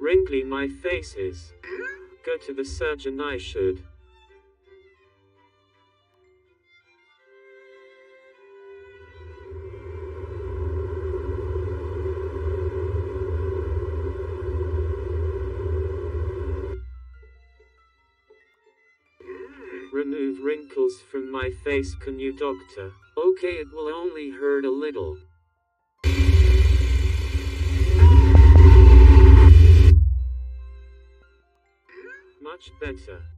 Wrinkly my face is. Go to the surgeon I should. Remove wrinkles from my face can you doctor? Okay it will only hurt a little. Much better.